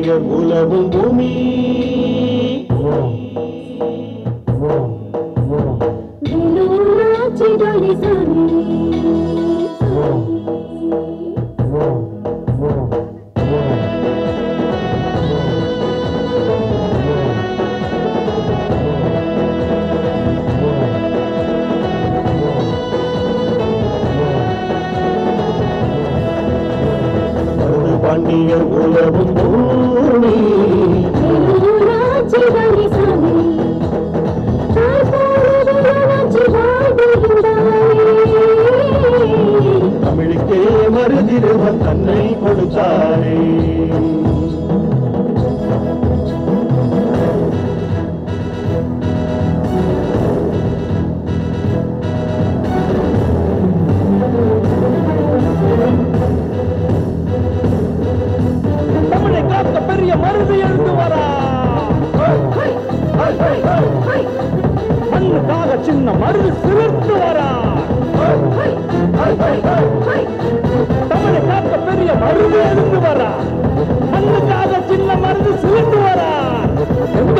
பாண்டியர் உலவும் பூமி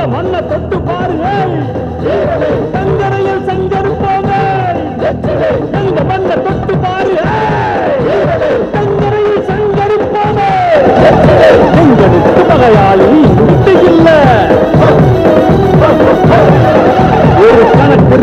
எங்க மண்ணை தொட்டு பாருங்கள். தங்கரையில் சங்கரிப்போங்க எங்க மண்ணை தொட்டு பாருங்கள். தங்கரையில் சங்கரிப்போங்க உங்களுக்கு வகையாளி இல்லை. ஒரு கணக்கு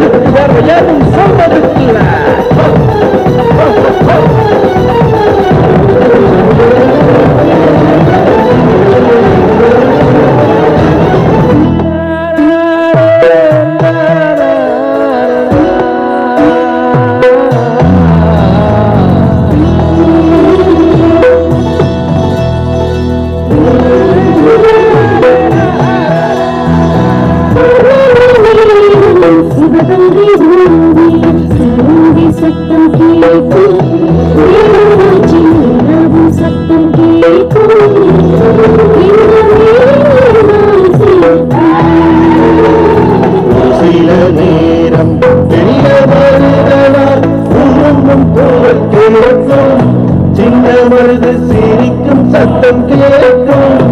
சத்தம் கேட்கும்.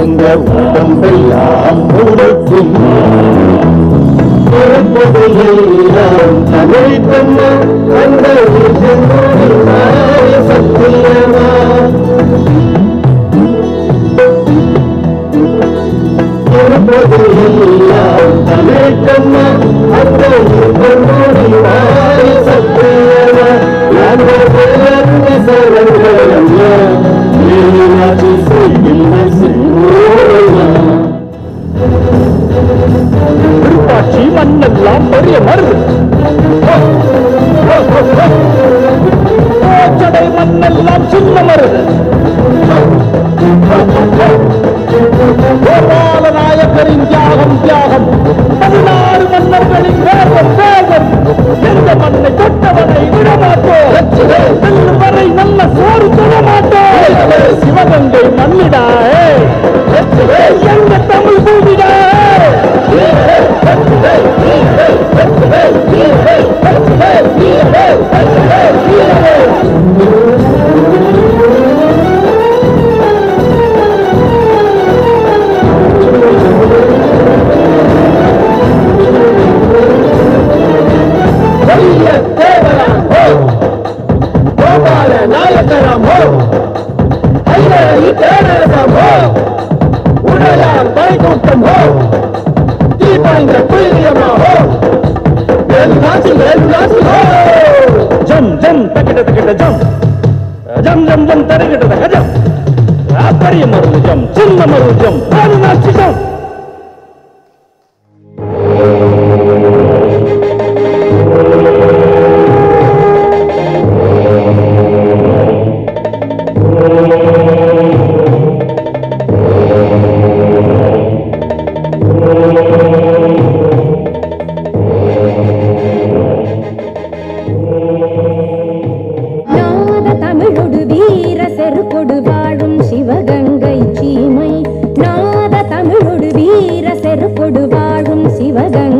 எங்க உடம்பெல்லாம் முடக்கும் முழுக்கும் பிறப்பதையெல்லாம் தமிழ் பண்ண அந்த எல்லாம் பெரிய மருந்து கோச்சடை மண்ணெல்லாம் சின்ன மருந்து கோபால நாயக்கரின் தியாகம் தியாகம். பதினாறு மன்னர்களின் வேகம் வேகம் jam jam jam jam tare ke tada jam apari maru jam chinna maru jam pani na chi jam Thank you. Shivaganga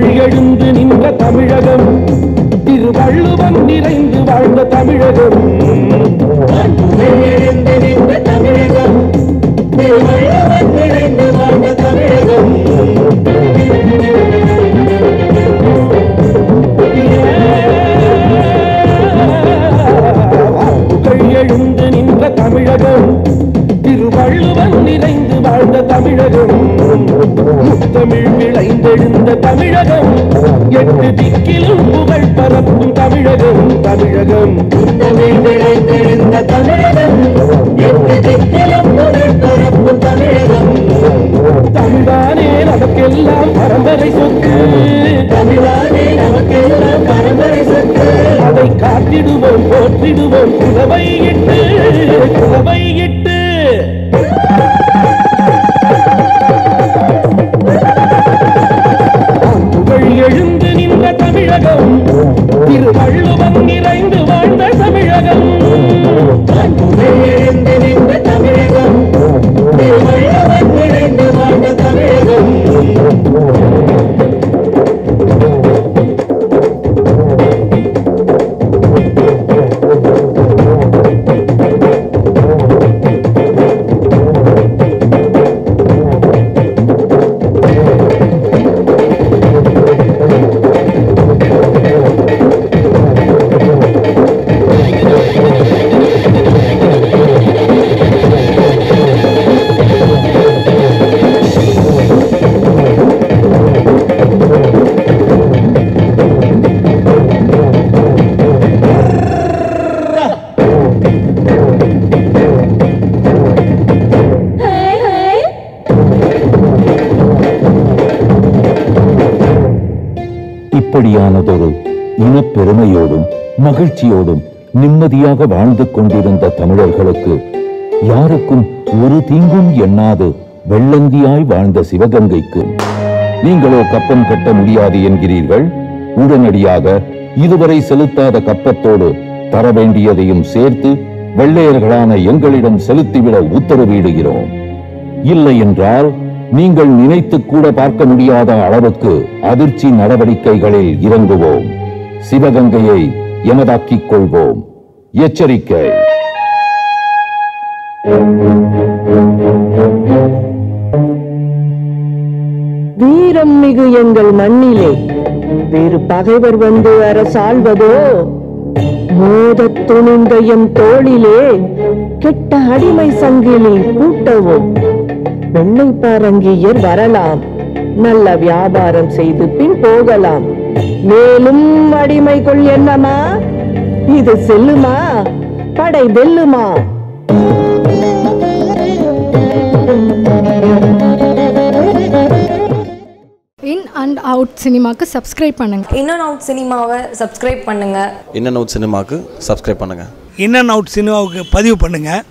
எழுந்து நின்ற தமிழகம். திருவள்ளுவம் நிறைந்து வாழ்ந்த தமிழகம். எழுந்து நின்ற தமிழகம். திருவள்ளுவர் நிறைந்து வாழ்ந்த தமிழகம். எழுந்து நின்ற தமிழகம். திருவள்ளுவம் நிறைந்து வாழ்ந்த தமிழகம். முத்தமிழ் விளைந்தெழுந்த தமிழகம். எட்டு திக்கிலும் புகழ் பரப்பும் தமிழகம். தமிழகம். தமிழ் தமிழகம் எட்டு திக்கிலும் புகழ் பரப்பும் தமிழகம் தமிழ்தானே நமக்கெல்லாம் பரம்பரை சொத்து தமிழானே நமக்கெல்லாம் பரம்பரை சொத்து. அதை காத்திடுவோம் போற்றிடுவோம் குலவை இட்டு குலவை இட்டு. தமிழகம். திருவள்ளுவம் நிறைந்து வாழ்ந்த தமிழகம். தமிழகம். இனப்பெருமையோடும் மகிழ்ச்சியோடும் நிம்மதியாக வாழ்ந்து கொண்டிருந்த தமிழர்களுக்கு யாருக்கும் ஒரு தீங்கும் எண்ணாது வெள்ளந்தியாய் வாழ்ந்த சிவகங்கைக்கு நீங்களோ கப்பம் கட்ட முடியாது என்கிறீர்கள். உடனடியாக இதுவரை செலுத்தாத கப்பத்தோடு தர வேண்டியதையும் சேர்த்து வெள்ளையர்களான எங்களிடம் செலுத்திவிட உத்தரவிடுகிறோம். இல்லை என்றால் நீங்கள் நினைத்து கூட பார்க்க முடியாத அளவுக்கு அதிர்ச்சி நடவடிக்கைகளில் இறங்குவோம். சிவகங்கையை எமதாக்கிக் கொள்வோம் எச்சரிக்கை. வீரம் மிகு எங்கள் மண்ணிலே. வேறு பகைவர் வந்து அரசாள்வதோ? மோத துணிந்த தோளிலே கெட்ட அடிமை சங்கிலி கூட்டவும். வெள்ளை பாரங்கியர் வரலாம். நல்ல வியாபாரம் செய்து பின் போகலாம். மேலும் அடிமை கொள் என்னமா இது செல்லுமா? படை வெல்லுமா? இன் அண்ட் அவுட் சினிமாக்கு சப்ஸ்கிரைப் பண்ணுங்கள் இன்னும் அவுட் சினிமாவை சப்ஸ்கிரைப் பண்ணுங்கள் இன்னன் அவுட் சினிமாவுக்கு சப்ஸ்கிரைப் பண்ணுங்கள் இன் அண்ட் அவுட் சினிமாவுக்கு பதிவு பண்ணுங்கள்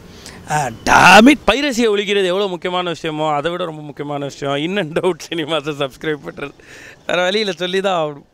டாமிட் பைரசியை ஒழிக்கிறது எவ்வளோ முக்கியமான விஷயமோ அதை விட ரொம்ப முக்கியமான விஷயம். இன் அண்ட் அவுட் சினிமாஸை சப்ஸ்கிரைப் பண்ணுறது வேறு வழியில் சொல்லி தான் ஆகணும்.